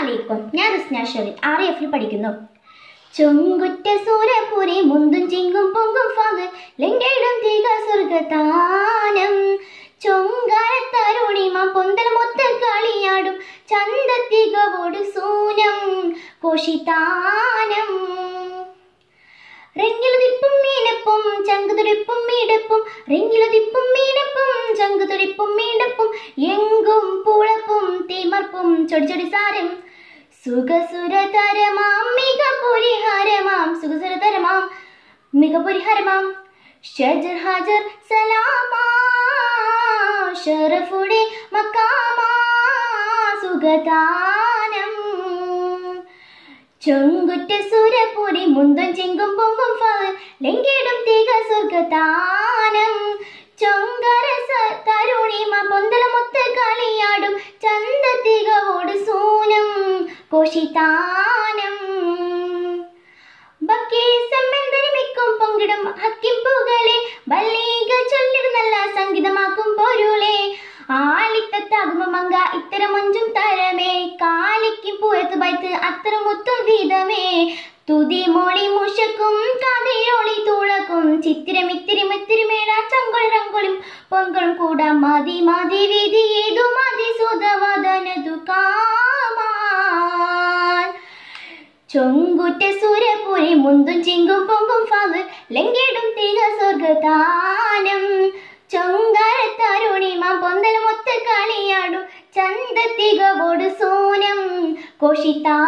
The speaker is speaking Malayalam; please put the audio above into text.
അലൈക്കും. ഞാൻ റിസ്ന ഷെറിൻ ആർ എഫിൽ പഠിക്കുന്നു. ചൊങ്കുറ്റ സൂരപുരി മുന്തും ചിങ്കും പൊങ്കും ഫാഗ് ലിംഗയിടും തീക സ്വർഗതാനം ചൊങ്കാരത്തരുണിമ പൊന്തൽ മൊത്ത കളിയാടും ചന്തത്തികവോട് സൂനം കോഷിതാനം റിങ്ങിലുതിപ്പും മീനപ്പും ചങ്കുതുടിപ്പും മീടപ്പും റെങ്കിലുതിപ്പും തീമർപ്പും ചൊടി സാരം സുഖസുരതരമാം മിക പരിഹാരമാം സുഖസുരതരമാം മിക ഷജർ ഹാജർ സലാമാ ഷറഫുടെ മക്കാമാ സുഖദാനം. ചൊങ്കുറ്റ സുരപുരി മുന്തും ചെങ്കും പൊങ്കും ഫാൽ ലെങ്കിടും തീക സ്വർഗദാനം കോശിതാനം ബക്കേസമ്മെന്തരമിക്കും പങ്കിടും ഹക്കിം പൂകളെ ബല്ലീക ചൊല്ലിടും നല്ല സംഗീതമാക്കും പൊരുളെ. ആലിത്തത്താകുമ മങ്ക ഇത്തരം മൊഞ്ചും തരമേ. കാലിക്കും പൂയത്ത് ബൈത്ത് അത്തരം മുത്തും വീതമേ. തുതി മോളി മുഷക്കും കതിരൊളി തുളക്കും. ചിത്തിരം ഇത്തിരി മിത്തിരി മേട ചങ്കൊൾ പൊങ്കളും കൂടാ മതി മതി വിധി ഏതു മതി സുതവദനതു ചൊങ്കുറ്റ സൂര്യപൂരി മുന്തും ചിങ്കും പൊങ്കും ഫാവ് ലങ്കിടും തീക സ്വർഗദാനം. മാം പൊന്തൽ മൊത്ത കളിയാടും ചന്ത തികവോട് സോനം കോഷിതാ